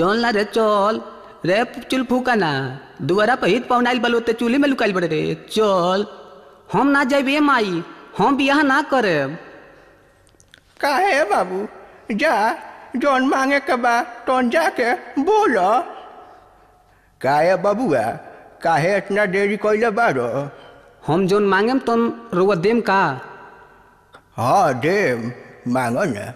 चल ना रे चल। रे चुल फूका ना। दुआरा पे हित पौनाइल बलो ते चूल्हे में लुकाइल बड़े रे। चल हम ना जाबे माई हम बियाह ना करेब। काहे बाबू? जा जौन मांगे के बा तौन जाके बोलो। काहे बबुआ? काहे इतना देरी कइले बारो? हम जोन मांगेम तुम रुआ देम का? हाँ दे मांगो न।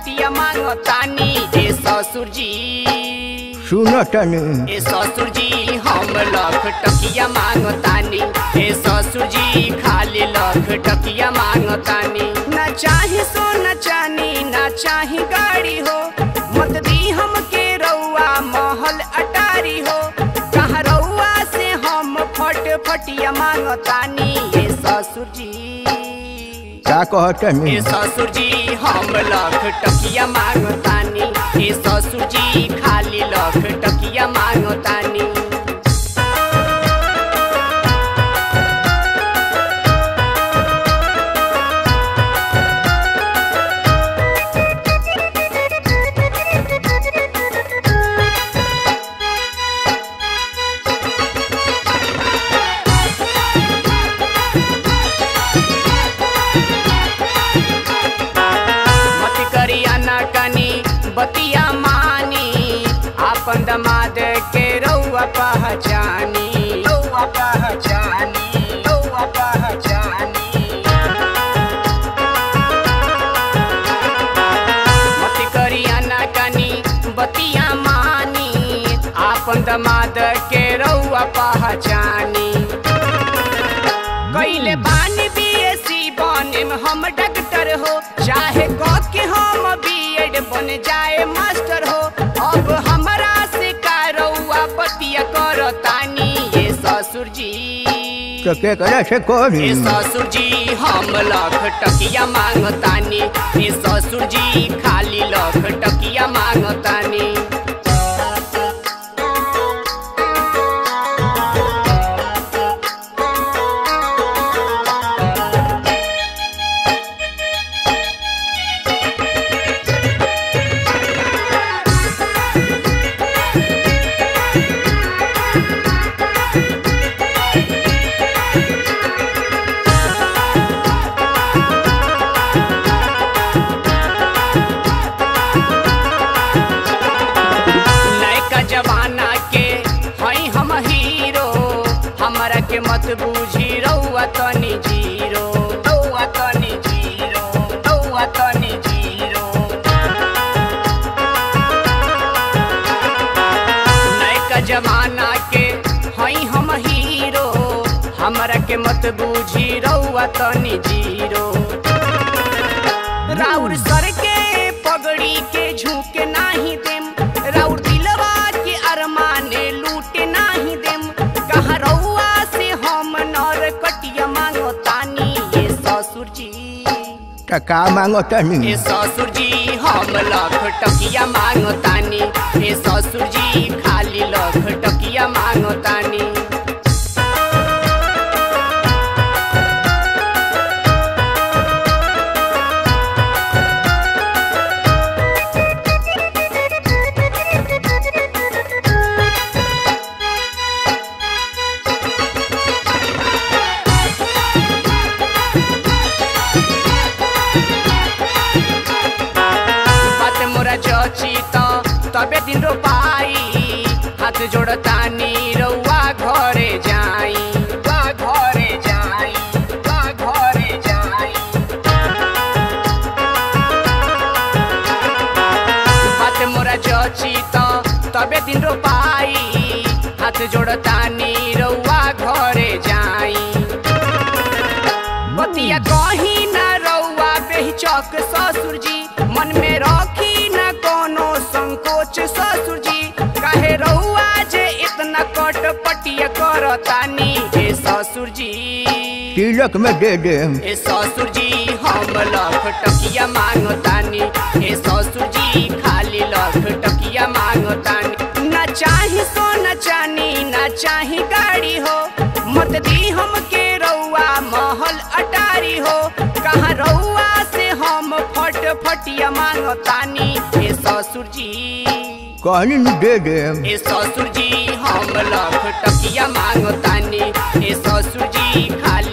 फट फटिया मांगतानी ए ससुर जी सुनो तनी। ए ससुर जी हम लख टकिया मांगतानी। ए ससुर जी खाली लख टकिया मांगतानी। न चाही सोना चानी न चाही गाड़ी हो। मत दी हम के रउआ महल अटारी हो। कहा रउआ से हम फट फटिया मांगतानी। ए ससुर जी का कहतनी ए ससुर जी हम लख टकिया मांगतानी ससुर जी खाली लख बतिया मानी आपन दमाद के रउआ पहचानी। रउआ पहचानी रउआ पहचानी। मत करिया कनी बतिया मानी आपन दमाद के रउआ पहचानी। कैले बानी बीएससी बने हम डॉक्टर हो चाहे कह के हम तो के करे से ए ससुर जी हम लख टकिया मांगतानी। ए ससुर जी खाली लख टकिया तनी ज़ीरो तनी ज़ीरो तनी ज़ीरो। नयका जमाना के हई हम हीरो, हमरा के मत बूझी रउआ तनी ज़ीरो। राउर सर तो का मांगो तनी। ए ससुर जी हम लख टकिया मांगो तानी ए ससुर जी खाली लख टकिया मांगो तानी दिन रोपाई हाथ जोड़तानी रउआ घरे जाई। बा घरे जाई बा घरे जाई। बात मोरा चची त तबे दिन रोपाई हाथ जोड़तानी रउआ घरे जाई। बतिया कहीं न रउआ बेहिचक ससुर जी मन में रखी संकोच ससुर जी काहे रउआ जे इतना कटपटिया करतानी हे ससुर जी तिलक में दे दे ए ससुर जी हम लख टकिया मांगतानी ए ससुर जी खाली लख टकिया मांगतानी ना। चाही सोना चानी ना चाही गाड़ी हो। मत दी हमके रउआ फटिया मांगो तानी ए ससुर जी कहनी दे दे। ए ससुर जी हम लख टकिया मांगो तानी ए ससुर जी खाली